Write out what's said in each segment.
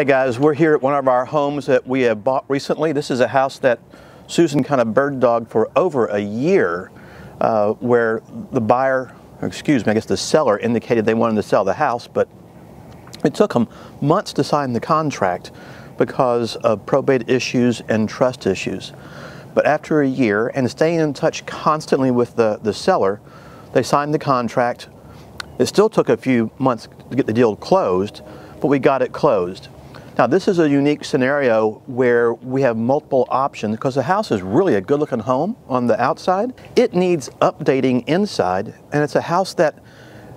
Hey guys, we're here at one of our homes that we have bought recently. This is a house that Susan kind of bird dogged for over a year, uh, where the buyer, excuse me, I guess the seller indicated they wanted to sell the house, but it took them months to sign the contract because of probate issues and trust issues. But after a year and staying in touch constantly with the, the seller, they signed the contract. It still took a few months to get the deal closed, but we got it closed. Now this is a unique scenario where we have multiple options because the house is really a good looking home on the outside. It needs updating inside and it's a house that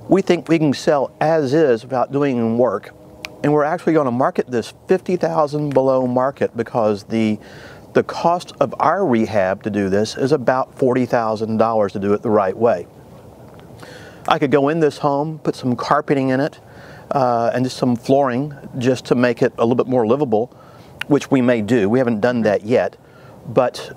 we think we can sell as is without doing work. And we're actually going to market this 50,000 below market because the the cost of our rehab to do this is about $40,000 to do it the right way. I could go in this home, put some carpeting in it, uh, and just some flooring just to make it a little bit more livable, which we may do. We haven't done that yet, but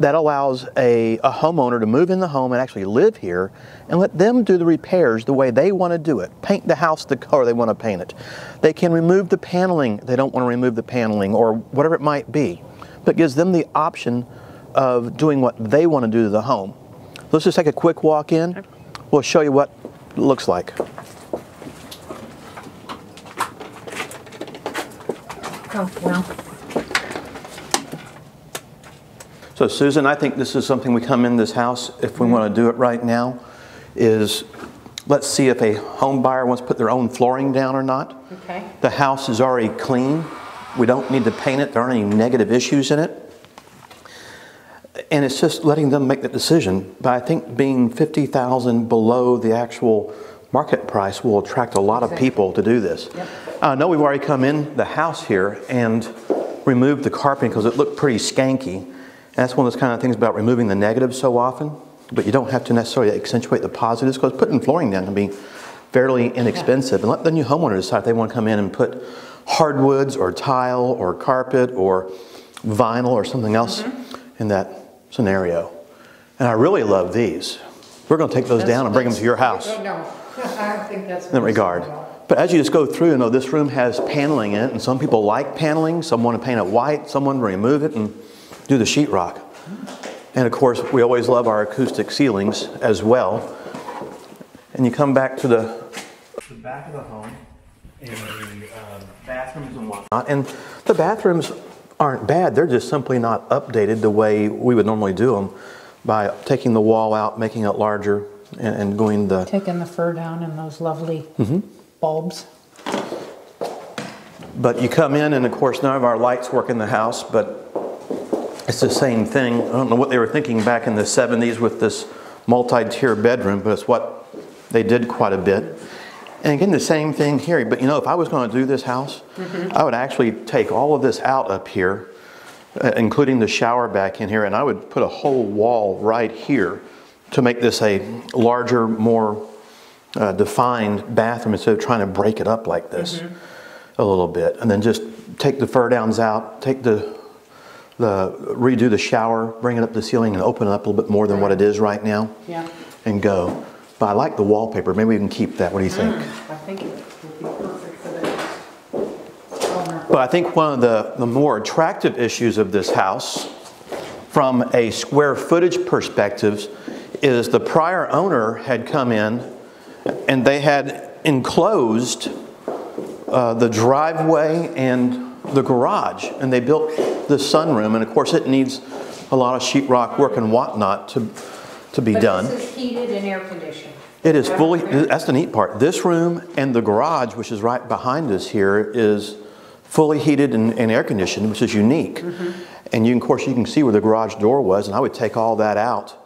that allows a, a, homeowner to move in the home and actually live here and let them do the repairs the way they want to do it. Paint the house the color they want to paint it. They can remove the paneling, they don't want to remove the paneling or whatever it might be, but gives them the option of doing what they want to do to the home. Let's just take a quick walk in. We'll show you what it looks like. Oh, well. So Susan, I think this is something we come in this house, if we want to do it right now, is let's see if a home buyer wants to put their own flooring down or not. Okay. The house is already clean. We don't need to paint it. There aren't any negative issues in it. And it's just letting them make the decision. But I think being 50,000 below the actual market price will attract a lot of people to do this. Yep. I know we've already come in the house here and removed the carpeting because it looked pretty skanky. And that's one of those kind of things about removing the negatives so often, but you don't have to necessarily accentuate the positives because putting flooring down can be fairly inexpensive. And let the new homeowner decide if they want to come in and put hardwoods or tile or carpet or vinyl or something else mm -hmm. in that scenario. And I really love these. We're going to take those that's, down and bring them to your house. I don't think that's in that regard. But as you just go through, you know, this room has paneling in it, and some people like paneling. Some want to paint it white. Some want to remove it and do the sheetrock. And of course, we always love our acoustic ceilings as well. And you come back to the, the back of the home and the uh, bathrooms and whatnot. And the bathrooms aren't bad. They're just simply not updated the way we would normally do them by taking the wall out, making it larger, and, and going the... Taking the fur down and those lovely mm -hmm bulbs. But you come in, and of course, none of our lights work in the house, but it's the same thing. I don't know what they were thinking back in the 70s with this multi-tier bedroom, but it's what they did quite a bit. And again, the same thing here. But you know, if I was going to do this house, mm -hmm. I would actually take all of this out up here, uh, including the shower back in here, and I would put a whole wall right here to make this a larger, more uh, defined bathroom instead of trying to break it up like this mm -hmm. a little bit. And then just take the fur downs out, take the, the, redo the shower, bring it up to the ceiling and open it up a little bit more than what it is right now. Yeah. And go. But I like the wallpaper. Maybe we can keep that. What do you think? Mm, I think it would be perfect for this. But I think one of the, the more attractive issues of this house from a square footage perspective is the prior owner had come in and they had enclosed uh, the driveway and the garage, and they built this sunroom, and of course it needs a lot of sheetrock work and whatnot to, to be but done. This is heated and air conditioned. It is fully, that's the neat part. This room and the garage, which is right behind us here, is fully heated and, and air conditioned, which is unique. Mm -hmm. And you, of course, you can see where the garage door was, and I would take all that out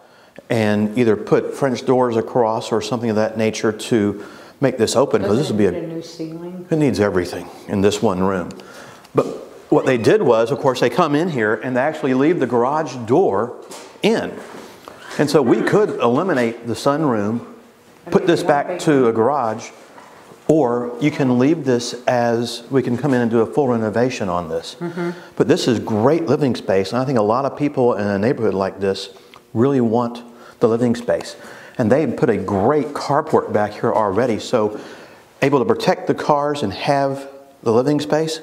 and either put French doors across or something of that nature to make this open because this would be a, a, new ceiling. It needs everything in this one room. But what they did was, of course, they come in here and they actually leave the garage door in. And so we could eliminate the sunroom, put this back to a garage, or you can leave this as we can come in and do a full renovation on this. Mm -hmm. But this is great living space, and I think a lot of people in a neighborhood like this really want the living space. And they put a great carport back here already, so able to protect the cars and have the living space,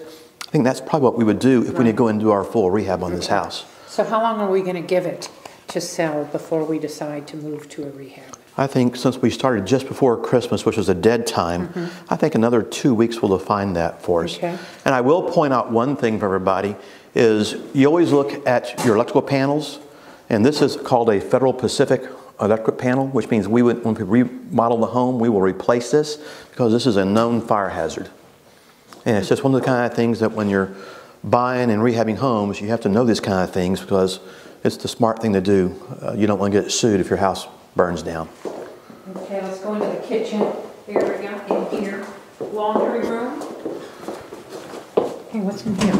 I think that's probably what we would do if we need to go and do our full rehab on this mm-hmm. house. So how long are we gonna give it to sell before we decide to move to a rehab? I think since we started just before Christmas, which was a dead time, mm-hmm. I think another two weeks will define that for us. Okay. And I will point out one thing for everybody, is you always look at your electrical panels, and this is called a Federal Pacific electric panel, which means we would, when we remodel the home, we will replace this because this is a known fire hazard. And it's just one of the kind of things that when you're buying and rehabbing homes, you have to know these kind of things because it's the smart thing to do. Uh, you don't want to get sued if your house burns down. Okay, let's go into the kitchen area in here, laundry room. Hey, what's in here?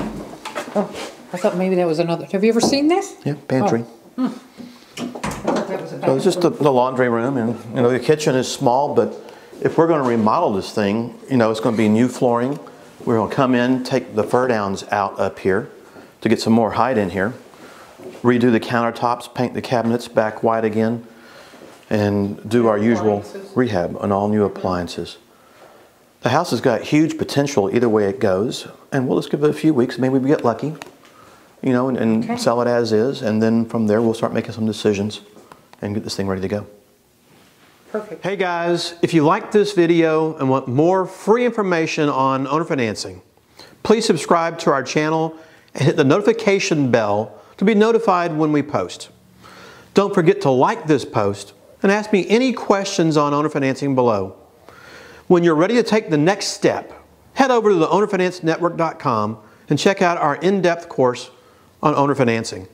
Oh, I thought maybe that was another, have you ever seen this? Yeah, pantry. I thought that was a So it's just the, the laundry room, and you know the kitchen is small, but if we're going to remodel this thing, you know it's going to be new flooring. We're going to come in, take the fur downs out up here to get some more height in here, redo the countertops, paint the cabinets back white again, and do our usual rehab on all new appliances. The house has got huge potential either way it goes, and we'll just give it a few weeks. Maybe we get lucky, you know, and, and Okay. sell it as is, and then from there we'll start making some decisions and get this thing ready to go. Perfect. Hey guys, if you like this video and want more free information on owner financing, please subscribe to our channel and hit the notification bell to be notified when we post. Don't forget to like this post and ask me any questions on owner financing below. When you're ready to take the next step, head over to the ownerfinancenetwork.com and check out our in-depth course on owner financing.